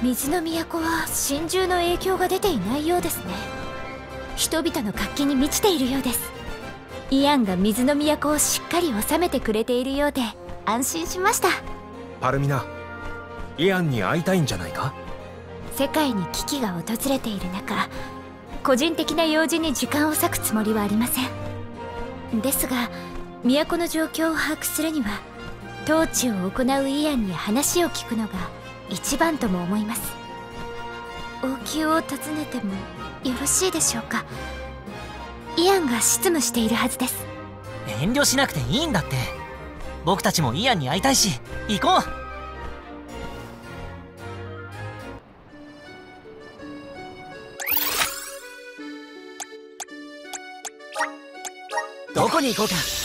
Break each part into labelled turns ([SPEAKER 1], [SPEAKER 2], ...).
[SPEAKER 1] 水の都は真珠の影響が出ていないようですね。人々の活気に満ちているようです。イアンが水の都をしっかり治めてくれているようで安心しました。
[SPEAKER 2] パルミナイアンに会いたいんじゃないか？
[SPEAKER 1] 世界に危機が訪れている中個人的な用事に時間を割くつもりはありません。ですが都の状況を把握するには統治を行うイアンに話を聞くのが一番とも思います。王宮を訪ねてもよろしいでしょうか。イアンが執務しているはずです。
[SPEAKER 3] 遠慮しなくていいんだって。僕たちもイアンに会いたいし行こう。どこに行こうか。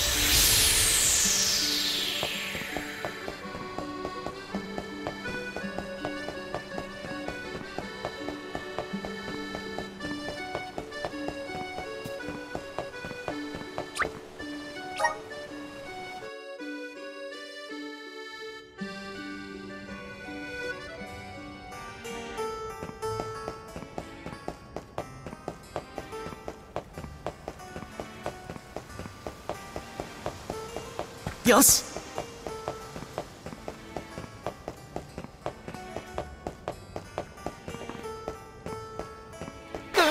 [SPEAKER 3] よし。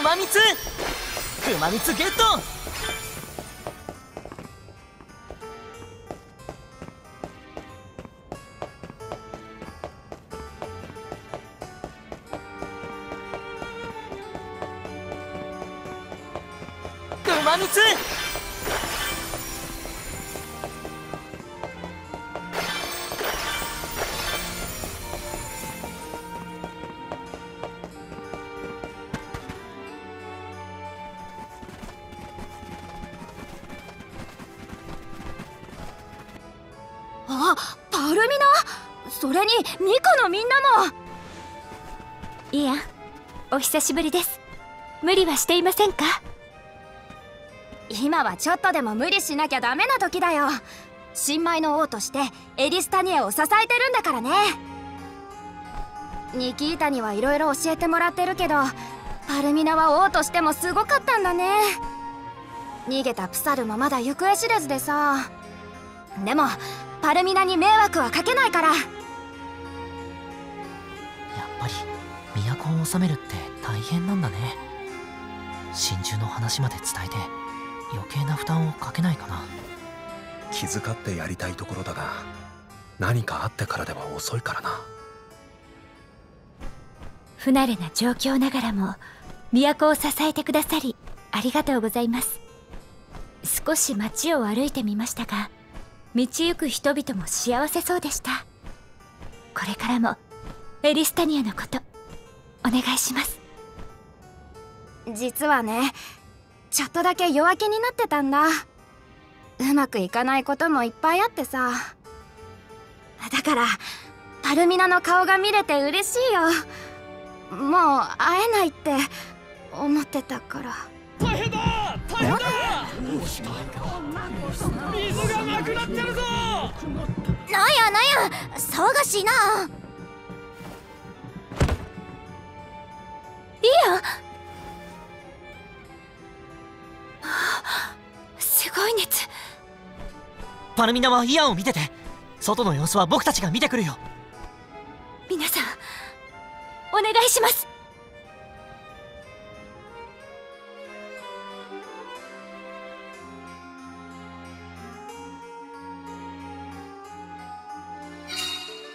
[SPEAKER 3] 馬蜜馬蜜ゲット。
[SPEAKER 1] 久しぶりです。無理はしていませんか？
[SPEAKER 4] 今はちょっとでも無理しなきゃダメな時だよ。新米の王としてエリスタニエを支えてるんだからね。ニキータにはいろいろ教えてもらってるけどパルミナは王としてもすごかったんだね。逃げたプサルもまだ行方知れずでさ。でもパルミナに迷惑はかけないから。
[SPEAKER 3] やっぱり都を収めるって大変なんだね。真珠の話まで伝えて余計な負担をかけないかな。
[SPEAKER 2] 気遣ってやりたいところだが何かあってからでは遅いからな。
[SPEAKER 1] 不慣れな状況ながらも都を支えてくださりありがとうございます。少し街を歩いてみましたが道行く人々も幸せそうでした。これからもエリスタニアのことお願いします
[SPEAKER 4] 実はねちょっとだけ弱気になってたんだ。うまくいかないこともいっぱいあってさ。だからパルミナの顔が見れて嬉しいよ。もう会えないって思ってたから。
[SPEAKER 5] 大変だ大変だ水がなくなってるぞ
[SPEAKER 4] なんやなんや騒がしいな
[SPEAKER 1] いやすごい熱。
[SPEAKER 3] パルミナはイアンを見てて。外の様子は僕たちが見てくるよ。
[SPEAKER 1] 皆さんお願いします。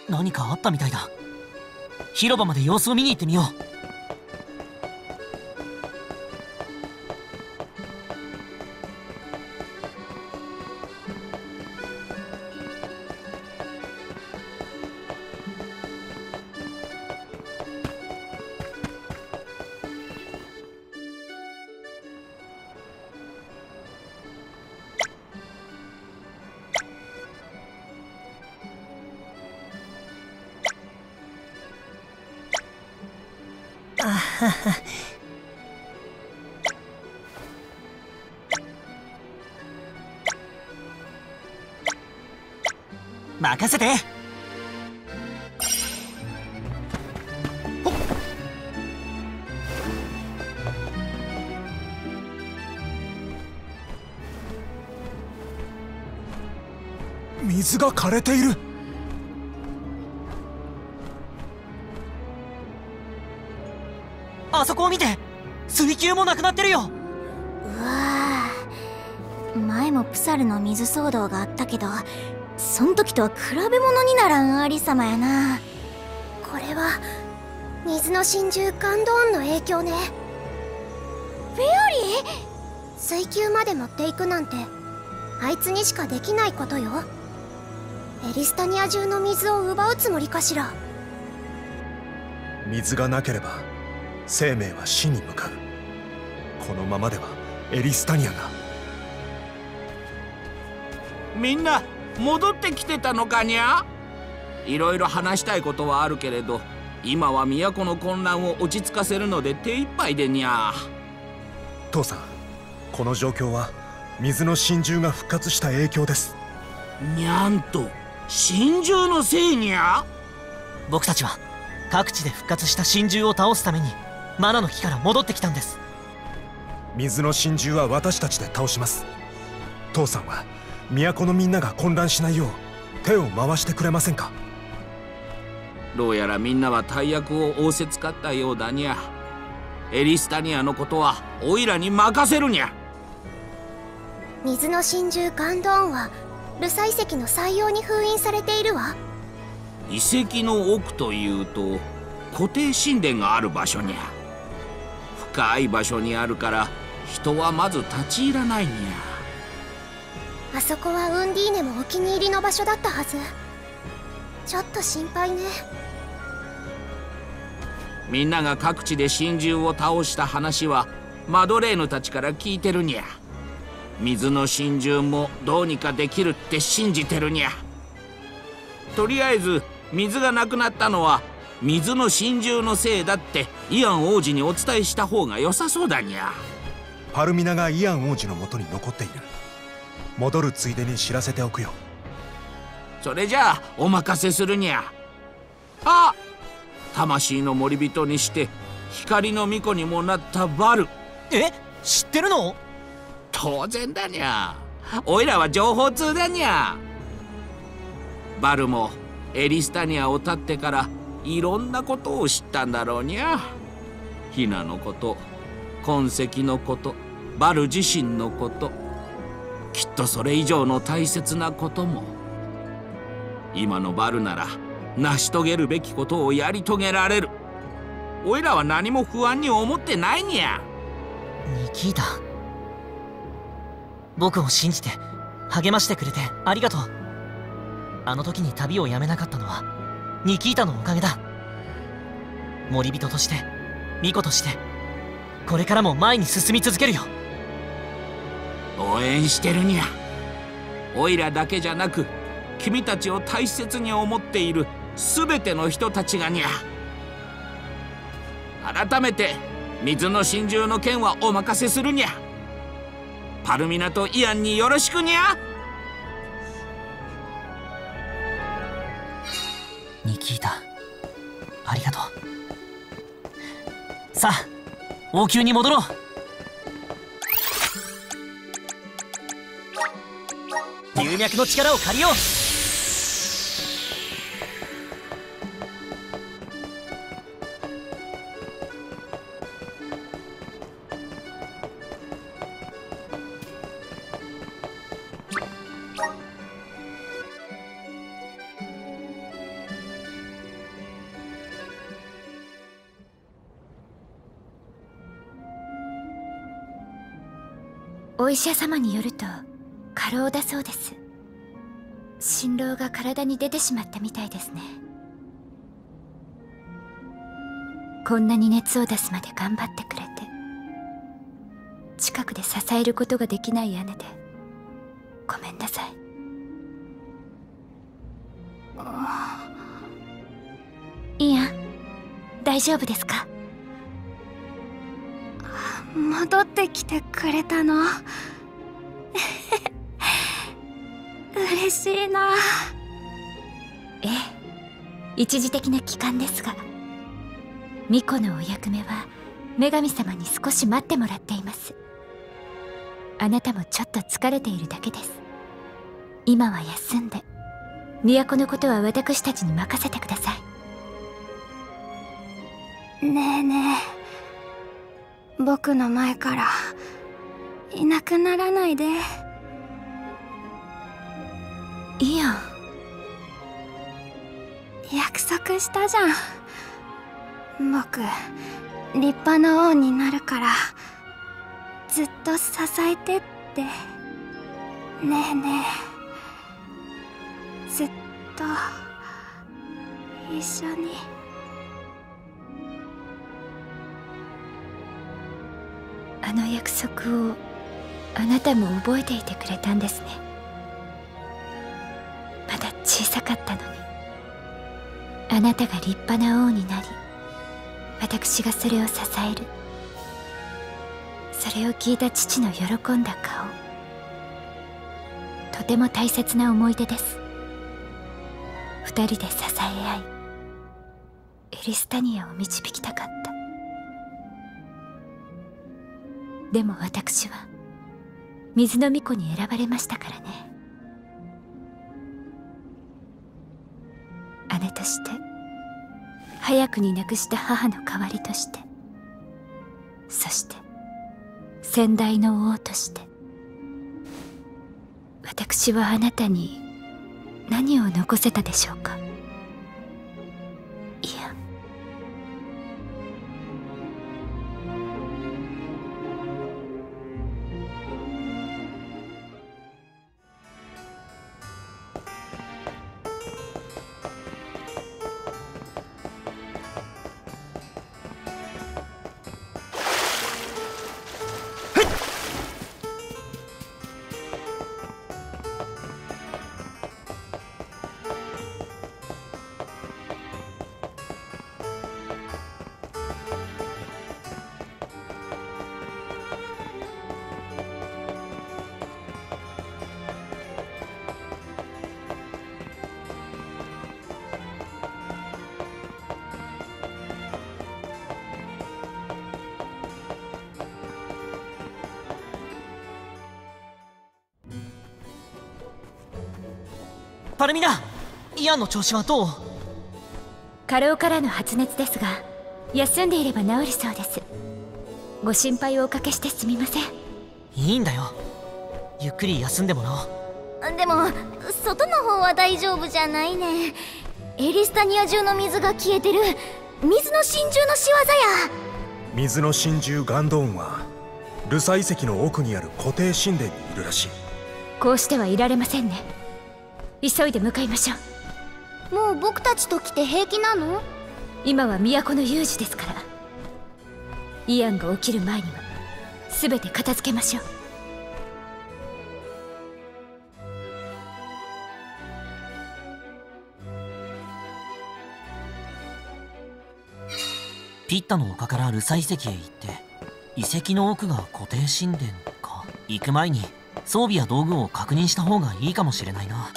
[SPEAKER 3] 何かあったみたいだ。広場まで様子を見に行ってみよう
[SPEAKER 2] れている。
[SPEAKER 3] あそこを見て水球もなくなってるよ。
[SPEAKER 6] うわあ前もプサルの水騒動があったけどそん時とは比べ物にならんありさまやな。
[SPEAKER 4] これは水の真珠ガンドーンの影響ね。フェアリー？水球まで持っていくなんてあいつにしかできないことよ。エリスタニア中の水を奪うつもりかしら？
[SPEAKER 2] 水がなければ生命は死に向かう。このままではエリスタニアが。
[SPEAKER 7] みんな戻ってきてたのかにゃ？いろいろ話したいことはあるけれど今は都の混乱を落ち着かせるので手一杯でにゃ。
[SPEAKER 2] 父さんこの状況は水の真珠が復活した影響です。
[SPEAKER 7] にゃんと真珠のせいにゃ？
[SPEAKER 3] 僕たちは各地で復活した真珠を倒すためにマナの木から戻ってきたんです。
[SPEAKER 2] 水の真珠は私たちで倒します。父さんは都のみんなが混乱しないよう手を回してくれませんか？
[SPEAKER 7] どうやらみんなは大役を仰せつかったようだにゃ。エリスタニアのことはオイラに任せるにゃ。
[SPEAKER 4] 水の真珠ガンドーンはルサ遺跡の採用に封印されているわ。
[SPEAKER 7] 遺跡の奥というと固定神殿がある場所にゃ。深い場所にあるから人はまず立ち入らないにゃ。
[SPEAKER 4] あそこはウンディーネもお気に入りの場所だったはず。ちょっと心配ね。
[SPEAKER 7] みんなが各地で真珠を倒した話はマドレーヌたちから聞いてるにゃ水の真珠もどうにかできるって信じてるにゃ。とりあえず水がなくなったのは水の真珠のせいだってイアン王子にお伝えした方が良さそうだにゃ。
[SPEAKER 2] パルミナがイアン王子のもとに残っている。戻るついでに知らせておくよ。
[SPEAKER 7] それじゃあお任せするにゃ。あ魂の森人にして光の巫女にもなったバル。
[SPEAKER 3] え知ってるの？
[SPEAKER 7] 当然だにゃ。おいらは情報通だにゃ。バルもエリスタニアを立ってからいろんなことを知ったんだろうにゃ。ヒナのこと痕跡のことバル自身のこと。きっとそれ以上の大切なことも。今のバルなら成し遂げるべきことをやり遂げられる。おいらは何も不安に思ってないにゃ。
[SPEAKER 3] ニキータ僕を信じて励ましてくれてありがとう。あの時に旅をやめなかったのはニキータのおかげだ。森人として巫女としてこれからも前に進み続けるよ。
[SPEAKER 7] 応援してるにゃ。おいらだけじゃなく君たちを大切に思っている全ての人たちがにゃ。改めて水の真珠の件はお任せするにゃ。パルミナとイアンによろしくにゃ
[SPEAKER 3] ニキータありがとう。さあ王宮に戻ろう。龍脈の力を借りよう。
[SPEAKER 1] お医者様によると過労だそうです。心労が体に出てしまったみたいですね。こんなに熱を出すまで頑張ってくれて近くで支えることができない姉でごめんなさい。いや。大丈夫ですか？
[SPEAKER 4] 戻ってきてくれたの？嬉しいな。
[SPEAKER 1] ええ。一時的な期間ですが巫女のお役目は女神様に少し待ってもらっています。あなたもちょっと疲れているだけです。今は休んで都のことは私たちに任せてくださ
[SPEAKER 4] い。ねえねえ僕の前からいなくならないで。
[SPEAKER 1] いいや
[SPEAKER 4] 約束したじゃん。僕立派な王になるからずっと支えてって。ねえねえ。ずっと一緒に。
[SPEAKER 1] あの約束をあなたも覚えていてくれたんですね。まだ小さかったのに。あなたが立派な王になり私がそれを支える。それを聞いた父の喜んだ顔。とても大切な思い出です。二人で支え合いエリスタニアを導きたかった。でも私は水の巫女に選ばれましたからね。姉として早くに亡くした母の代わりとしてそして先代の王として私はあなたに何を残せたでしょうか？
[SPEAKER 3] パルミナイアンの調子はどう？
[SPEAKER 1] 過労からの発熱ですが休んでいれば治りそうです。ご心配をおかけしてすみません。
[SPEAKER 3] いいんだよ。ゆっくり休んでもらおう。
[SPEAKER 6] でも外の方は大丈夫じゃないね。エリスタニア中の水が消えてる。水の真珠の仕業や。
[SPEAKER 2] 水の真珠ガンドーンはルサ遺跡の奥にある固定神殿にいるらしい。
[SPEAKER 1] こうしてはいられませんね急いで向かいましょ
[SPEAKER 6] う。もう僕たちと来て平気なの？
[SPEAKER 1] 今は都の有事ですから。イアンが起きる前には全て片付けましょう。
[SPEAKER 3] ピッタの丘からルサ遺跡へ行って遺跡の奥が固定神殿か。行く前に装備や道具を確認した方がいいかもしれないな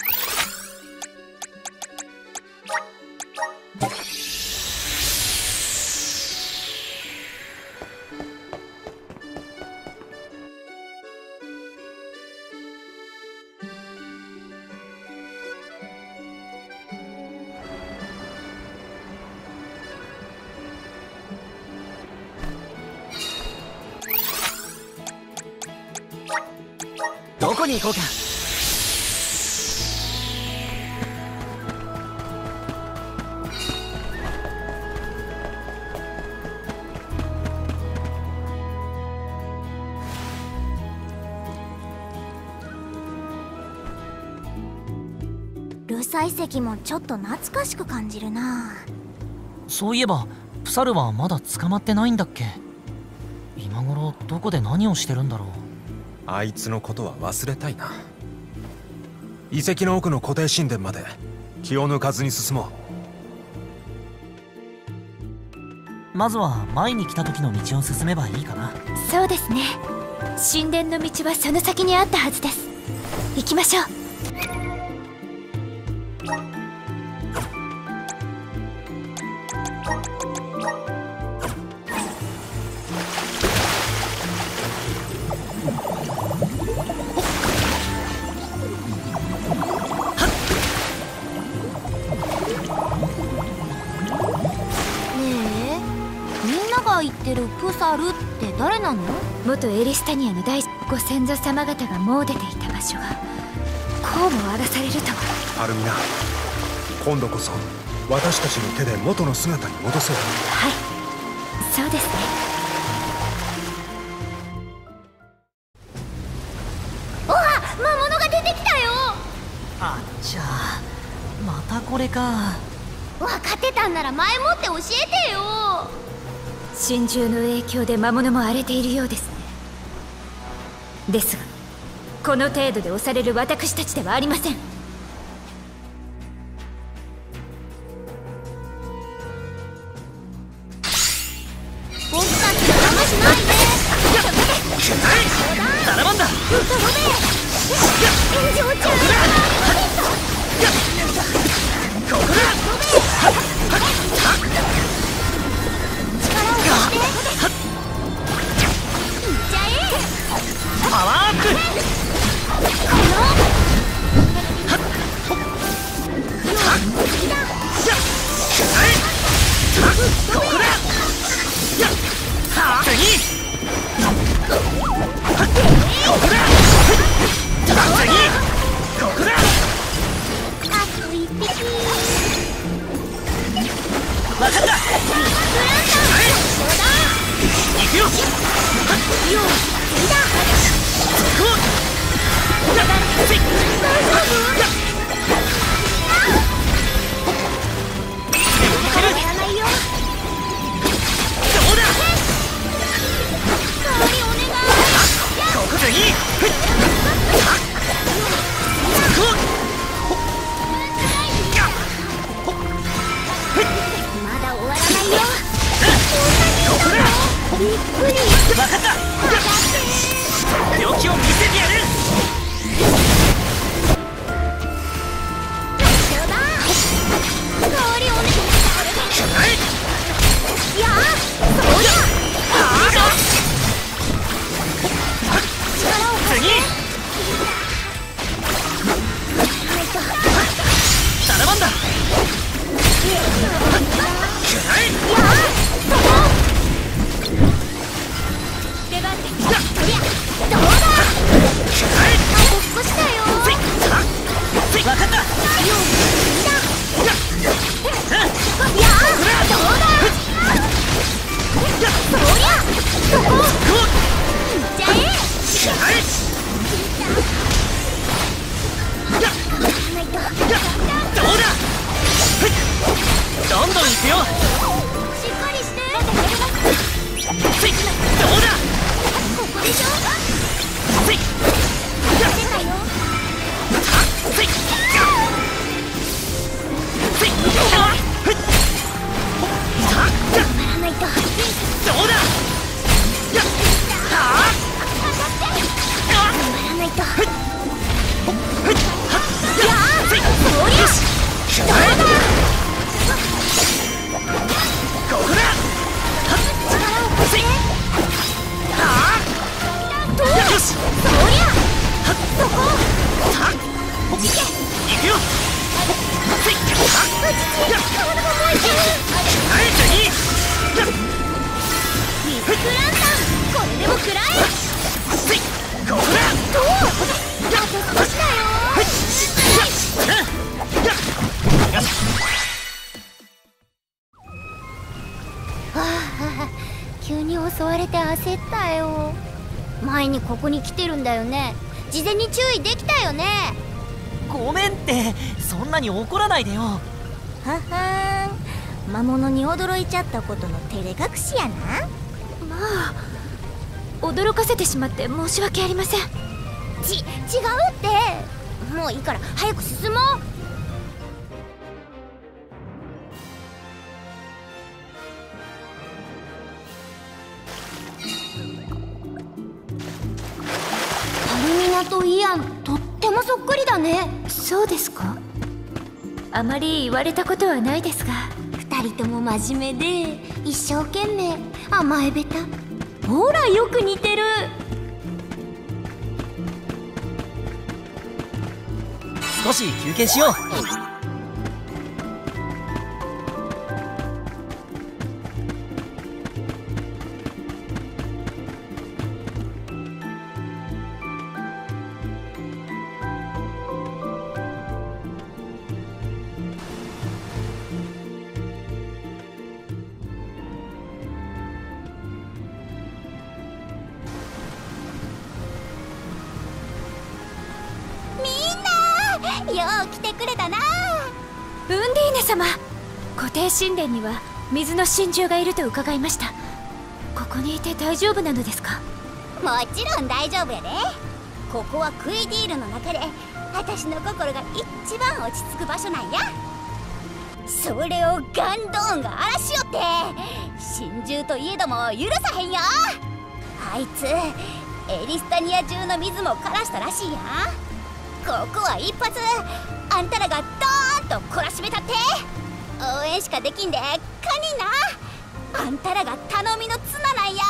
[SPEAKER 6] ちょっと懐かしく感じるな。
[SPEAKER 3] そういえばプサルはまだ捕まってないんだっけ？今頃どこで何をしてるんだろう？
[SPEAKER 2] あいつのことは忘れたいな。遺跡の奥の固定神殿まで気を抜かずに進も
[SPEAKER 3] う。まずは前に来た時の道を進めばいいかな。
[SPEAKER 1] そうですね。神殿の道はその先にあったはずです。行きましょう
[SPEAKER 6] ってるって誰なの？
[SPEAKER 8] 元エリスタニアの第ご先祖様方が詣でていた場所がこうも荒らされるとは。
[SPEAKER 2] アルミナ今度こそ私たちの手で元の姿に戻そう。
[SPEAKER 8] はい。そうですね。
[SPEAKER 6] おわ魔物が出てきたよ。
[SPEAKER 3] あっちゃまたこれか。
[SPEAKER 6] 分かってたんなら前もって教えてよ
[SPEAKER 8] 神獣の影響で魔物も荒れているようですね。ですがこの程度で押される私たちではありません。
[SPEAKER 6] 急に襲われて焦ったよ前にここに来てるんだよね事前に注意できたよね
[SPEAKER 3] ごめんってそんなに怒らないでよ
[SPEAKER 6] ははーん。魔物に驚いちゃったことの照れ隠しやな。
[SPEAKER 8] まあ驚かせてしまって申し訳ありません。
[SPEAKER 6] ち違うって。もういいから早く進もう。パルミナとイアンとってもそっくりだね。
[SPEAKER 8] そうですか？あまり言われたことはないですが。
[SPEAKER 6] 二人とも真面目で一生懸命。甘えべたほらよく似てる。
[SPEAKER 3] 少し休憩し
[SPEAKER 6] よう来てくれたな。
[SPEAKER 1] ウンディーネ様固定神殿には水の真珠がいると伺いました。ここにいて大丈夫なのですか？
[SPEAKER 6] もちろん大丈夫やで。ここはクイディールの中で私の心が一番落ち着く場所なんや。それをガンドーンが荒らしよって真珠といえども許さへんよ。あいつエリスタニア中の水も枯らしたらしいや。ここは一発あんたらがドーンと懲らしめたって。応援しかできんでカニな。あんたらが頼みの綱なんや。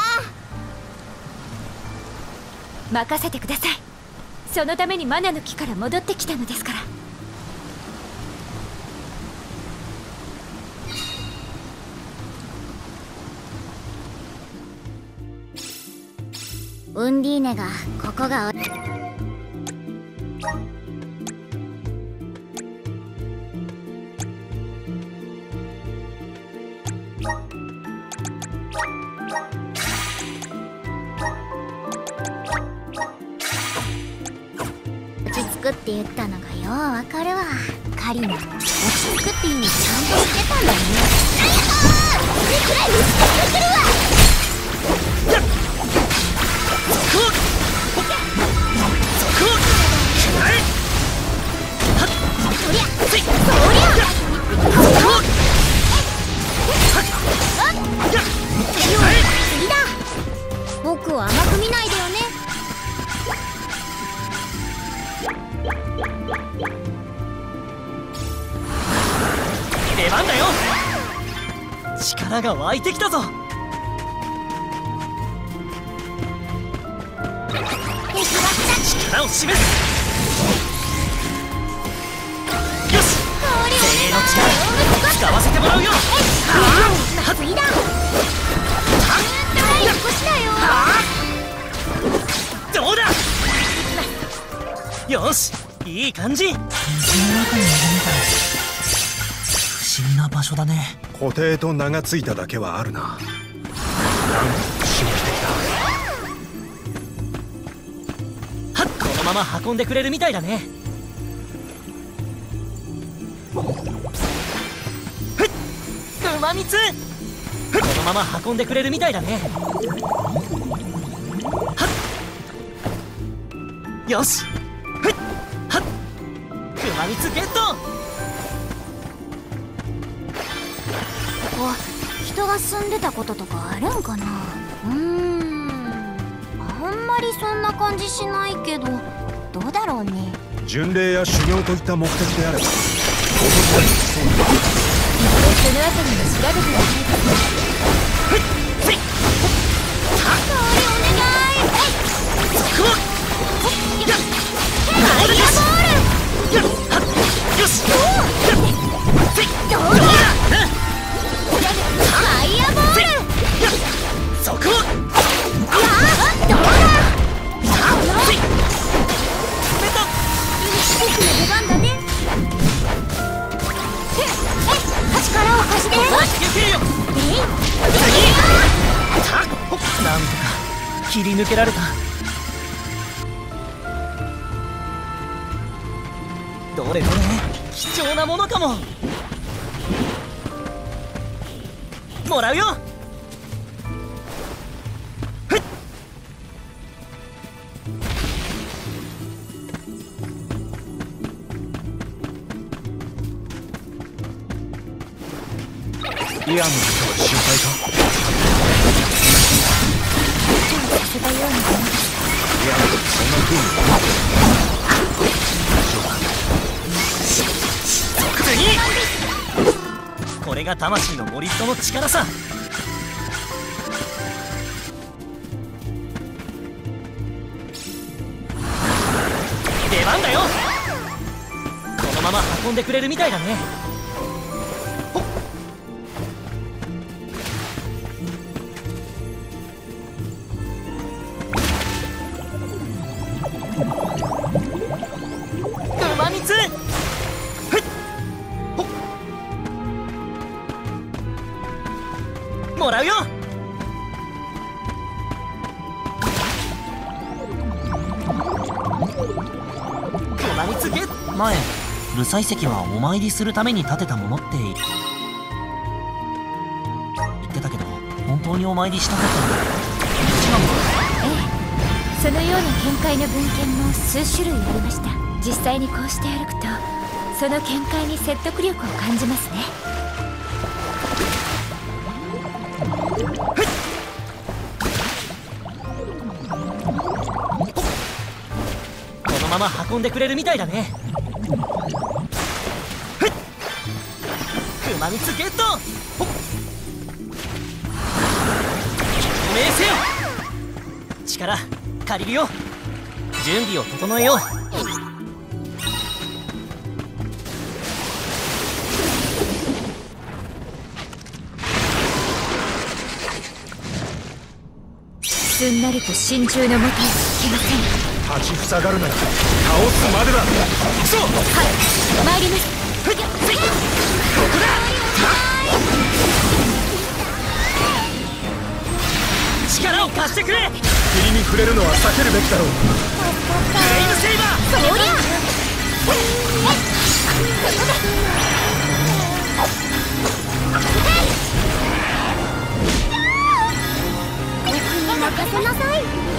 [SPEAKER 1] 任せてください。そのためにマナの木から戻ってきたのですから。
[SPEAKER 6] ウンディーネがここがくって言ったのがようわかるわ。カリナ落ち着くって意味ちゃんとしてたんだねこれくらい見つけてくるわ。
[SPEAKER 3] 力が湧いてきたぞ。力を示す。よし。精鋭の力使わせてもらうよ。
[SPEAKER 6] 次だ少しだよ
[SPEAKER 3] どうだ。よし。いい感じ。不思議な場所だね。
[SPEAKER 2] 固定と名がついただけはあるな。なんと神秘的だ
[SPEAKER 3] はっこのまま運んでくれるみたいだね。うまみつ。このまま運んでくれるみたいだね。よし。ふっはっ。うまみつゲット。
[SPEAKER 6] 人が住んでたこととかあるんかな？うーんあんまりそんな感じしないけど。どうだろうね。
[SPEAKER 2] 巡礼や修行といった目的であれば。ここにそうだ
[SPEAKER 1] そのあたりも調べてみたいです
[SPEAKER 3] せいそこやっファイアボールやっはっよし。どうだなんとか切り抜けられた。どれどれ？貴重なものかも。もらうよ。ふっ。
[SPEAKER 2] イアンのことは心配か？
[SPEAKER 3] これが魂のモリットの力さ。出番だよ。このまま運んでくれるみたいだね。うまみつゲッ前
[SPEAKER 8] ルサイ石はお参りするために建てたものって言ってたけど本当にお参りしたかったのか？違うの
[SPEAKER 1] そのような見解の文献も数種類ありました。実際にこうして歩くとその見解に説得力を感じますね。
[SPEAKER 8] このまま運んでくれるみたいだね熊蜜ゲットほっ。命せよ力借りるよ。準備を整えよう。
[SPEAKER 1] すんなりと心中のもとへは行けません。
[SPEAKER 2] 立ちふさがるなら倒すまでだ。行くぞ
[SPEAKER 1] はい。参ります
[SPEAKER 8] 力を貸してくれ！
[SPEAKER 2] 霧に触れるのは避けるべきだろう。
[SPEAKER 8] ブレイブセイバー！
[SPEAKER 1] そりゃ
[SPEAKER 6] 任せなさい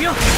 [SPEAKER 8] 本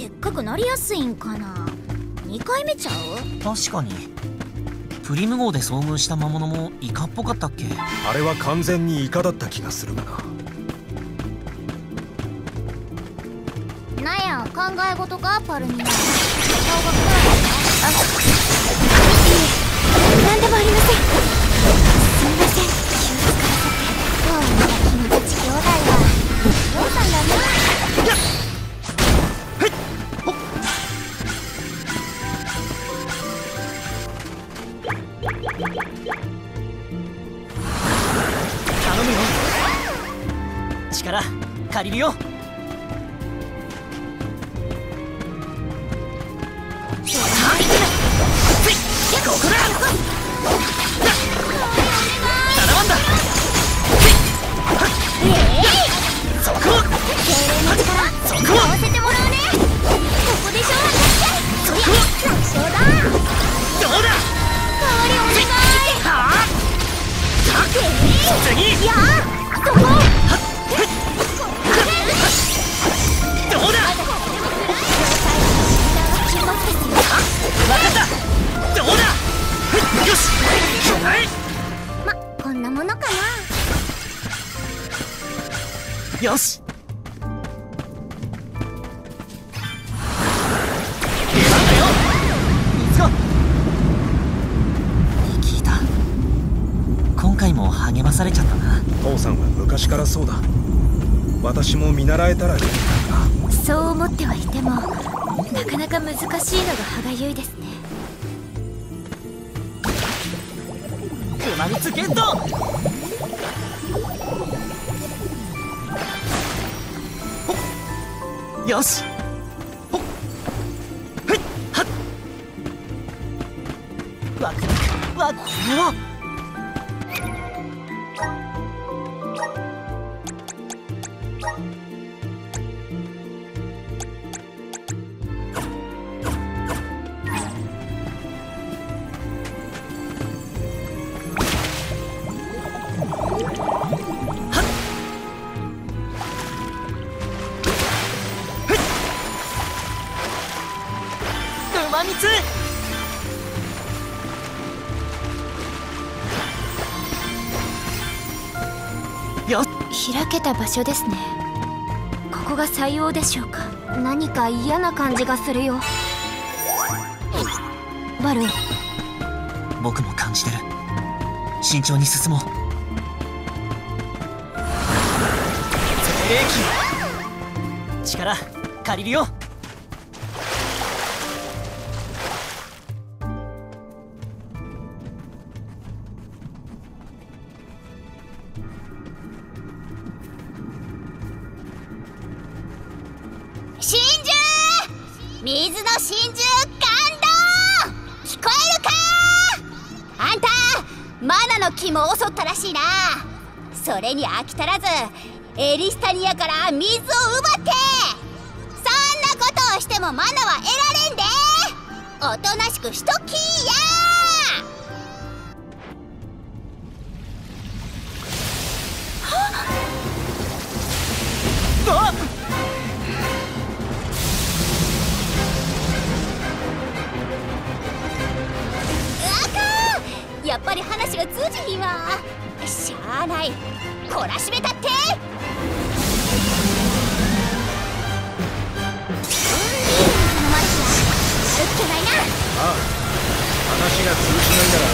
[SPEAKER 8] でっ
[SPEAKER 6] かくなりやすいんかな？2回目ちゃう？
[SPEAKER 8] 確かに。プリム号で遭遇した魔物もイカっぽかったっけ？
[SPEAKER 2] あれは完全にイカだった気がするがな。
[SPEAKER 6] なんや考え事か？パルミナ。顔が
[SPEAKER 1] 何でもありません。すみません。気を使わせて。
[SPEAKER 6] 今日は君たち兄弟は父さんだな
[SPEAKER 8] 借
[SPEAKER 1] 開けた場所ですね。ここが採用でしょうか。
[SPEAKER 6] 何か嫌な感じがするよ。バル
[SPEAKER 8] 僕も感じてる。慎重に進もう。力借りるよ
[SPEAKER 6] が通じひん。わしゃあない懲らしめたって
[SPEAKER 2] ああ話が通じな。いなら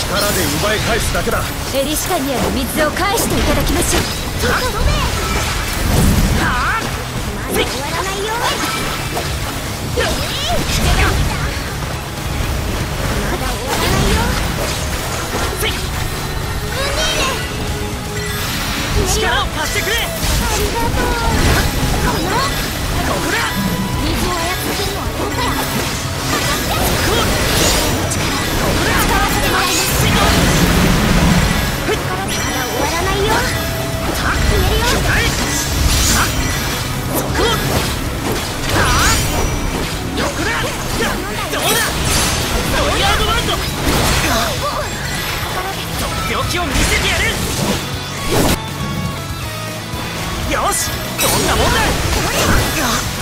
[SPEAKER 2] 力で奪い返すだけだ
[SPEAKER 1] エリシタニアの水を返していただきましょう。
[SPEAKER 6] まだ終わらないよ。
[SPEAKER 8] 力を貸してくれ。
[SPEAKER 6] ありがとうこの
[SPEAKER 8] ここだ。
[SPEAKER 6] 水を操ってるのは僕や
[SPEAKER 8] こう
[SPEAKER 6] 使わせてもらいますまだ。終わらないよ決めるよ
[SPEAKER 8] はいはっそこはあ横だ。どうだ。ロイヤードバンドとっておきを見せてやるよしどんなもんだ。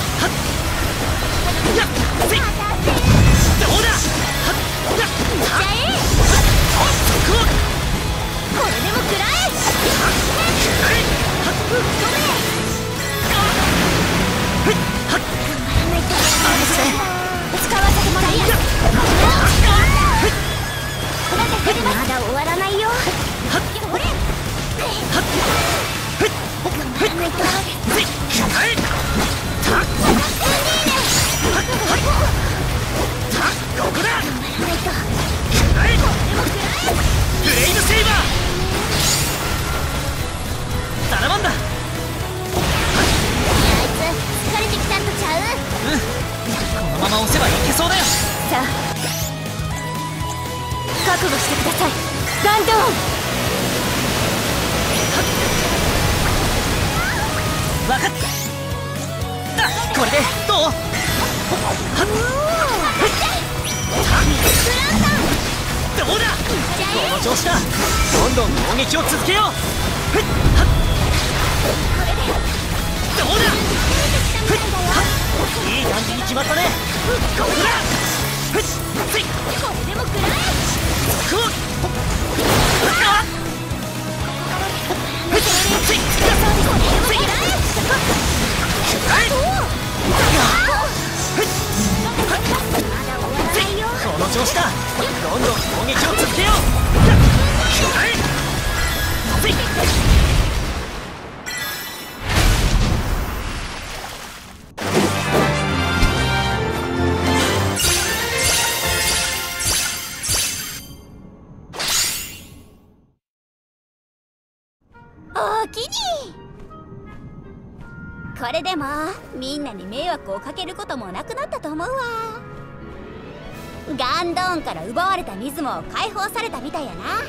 [SPEAKER 9] 奪われた水も解放されたみたいやな。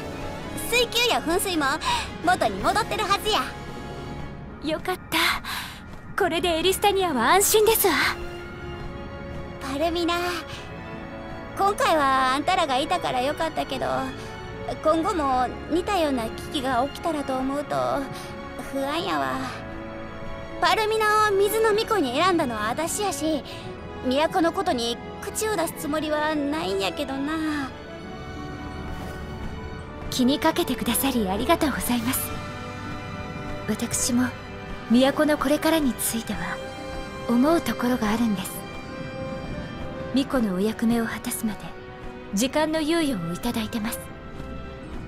[SPEAKER 9] 水球や噴水も元に戻ってるはずや。
[SPEAKER 1] よかった。これでエリスタニアは安心ですわ。
[SPEAKER 9] パルミナ今回はあんたらがいたからよかったけど今後も似たような危機が起きたらと思うと不安やわ。パルミナを水の巫女に選んだのは私やし都のことに口を出すつもりはないんやけどな。
[SPEAKER 1] 気にかけてくださりありがとうございます。私も都のこれからについては思うところがあるんです。巫女のお役目を果たすまで時間の猶予をいただいてます。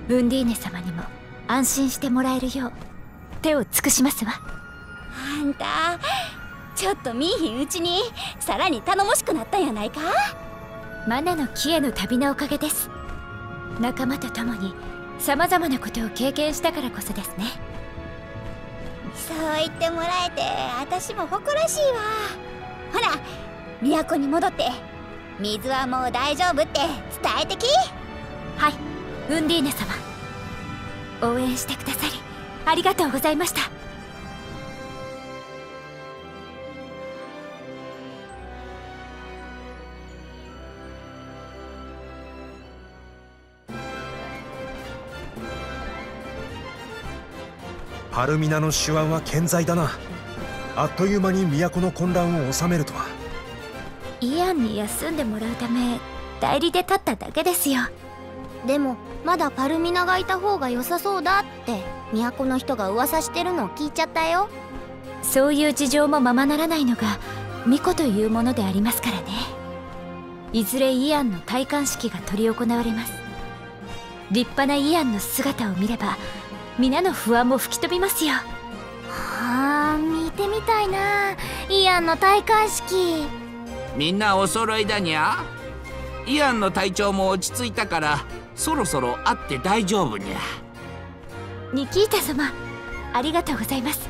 [SPEAKER 1] ウンディーネ様にも安心してもらえるよう手を尽くしますわ。
[SPEAKER 9] あんたちょっと見いひんうちにさらに頼もしくなったんやないか？
[SPEAKER 1] マナの木への旅のおかげです。仲間と共に様々なことを経験したからこそですね。
[SPEAKER 9] そう言ってもらえて私も誇らしいわ。ほら都に戻って水はもう大丈夫って伝えてき。
[SPEAKER 1] はいウンディーネ様。応援してくださりありがとうございました
[SPEAKER 2] パルミナの手腕は健在だな。あっという間に都の混乱を収めるとは。
[SPEAKER 1] イアンに休んでもらうため代理で立っただけですよ。
[SPEAKER 6] でもまだパルミナがいた方が良さそうだって都の人が噂してるのを聞いちゃったよ。
[SPEAKER 1] そういう事情もままならないのが巫女というものでありますからね。いずれイアンの戴冠式が執り行われます。立派なイアンの姿を見れば皆の不安も吹き飛びますよ。
[SPEAKER 6] はあ見てみたいなイアンの戴冠式。
[SPEAKER 7] みんなお揃いだにゃ？イアンの体調も落ち着いたからそろそろ会って大丈夫にゃ。
[SPEAKER 1] ニキータ様ありがとうございます。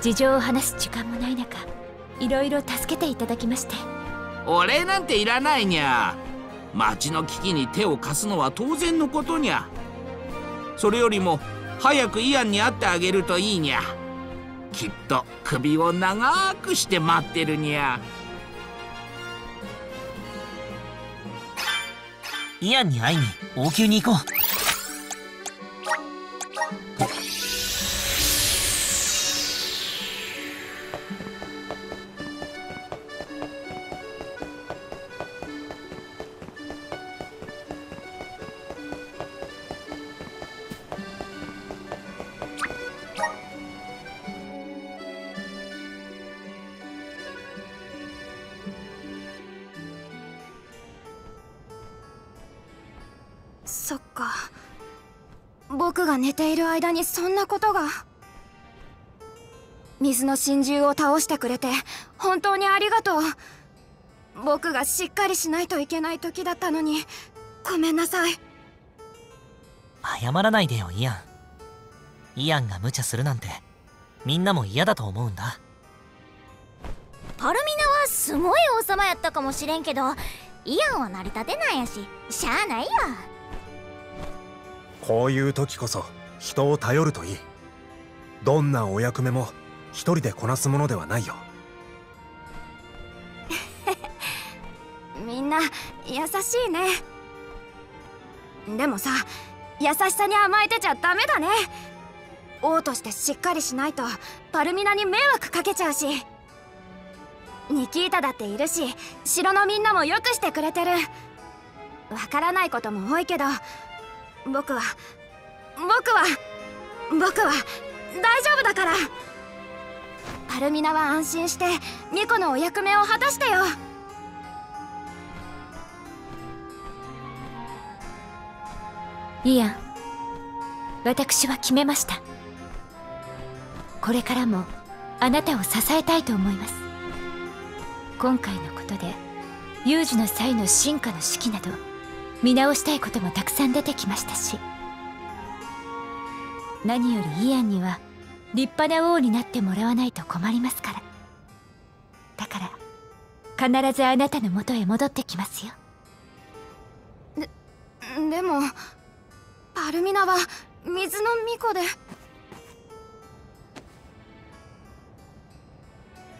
[SPEAKER 1] 事情を話す時間もない中いろいろ助けていただきまして。
[SPEAKER 7] お礼なんていらないにゃ。町の危機に手を貸すのは当然のことにゃそれよりも早くイアンに会ってあげるといいにゃ。きっと首を長くして待ってるにゃ。
[SPEAKER 3] イアンに会いに王宮に行こう。
[SPEAKER 4] が寝ている間にそんなことが。水の真珠を倒してくれて本当にありがとう。僕がしっかりしないといけない時だったのにごめんなさい。
[SPEAKER 3] 謝らないでよイアン。イアンが無茶するなんてみんなも嫌だと思うんだ。
[SPEAKER 6] パルミナはすごい王様やったかもしれんけどイアンは成り立てなんやししゃあないよ
[SPEAKER 2] こういう時こそ人を頼るといい。どんなお役目も一人でこなすものではないよ。
[SPEAKER 4] みんな優しいね。でもさ優しさに甘えてちゃダメだね。王としてしっかりしないとパルミナに迷惑かけちゃうし。ニキータだっているし城のみんなもよくしてくれてる。わからないことも多いけど僕は僕は僕は大丈夫だから。パルミナは安心してミコのお役目を果たしてよ。
[SPEAKER 1] イアン私は決めました。これからもあなたを支えたいと思います。今回のことで有事の際の進化の指揮など見直したいこともたくさん出てきましたし何よりイアンには立派な王になってもらわないと困りますから。だから必ずあなたのもとへ戻ってきますよ。
[SPEAKER 4] でもパルミナは水の巫女で。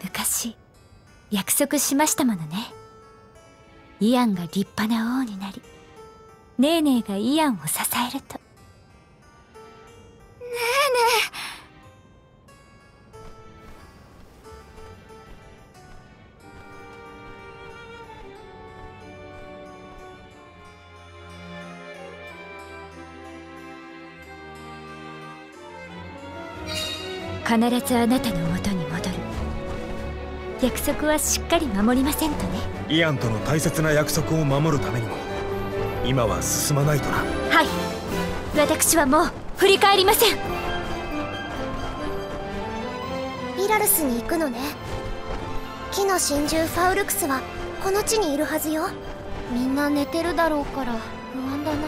[SPEAKER 1] 昔約束しましたものね。イアンが立派な王になりネーネーがイアンを支えると。
[SPEAKER 4] ねえね
[SPEAKER 1] 必ずあなたの元に戻る。約束はしっかり守りませんとね。
[SPEAKER 2] イアンとの大切な約束を守るためにも。今は進まないとな。
[SPEAKER 1] はい。私はもう振り返りません。
[SPEAKER 10] ミラルスに行くのね。木の真珠ファウルクスはこの地にいるはずよ。みんな寝てるだろうから不安だな